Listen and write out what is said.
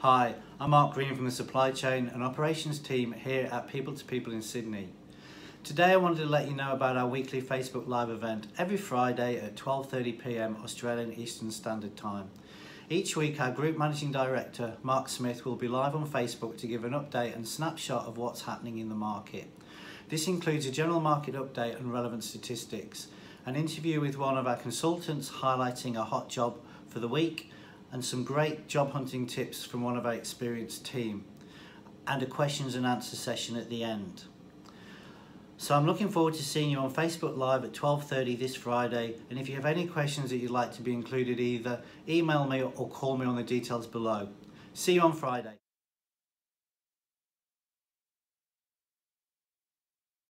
Hi, I'm Mark Green from the supply chain and operations team here at People to People in Sydney. Today I wanted to let you know about our weekly Facebook Live event every Friday at 12.30pm Australian Eastern Standard Time. Each week our Group Managing Director Mark Smith will be live on Facebook to give an update and snapshot of what's happening in the market. This includes a general market update and relevant statistics, an interview with one of our consultants highlighting a hot job for the week, and some great job hunting tips from one of our experienced team, and a questions and answer session at the end. So I'm looking forward to seeing you on Facebook Live at 12.30 this Friday. And if you have any questions that you'd like to be included, either email me or call me on the details below. See you on Friday.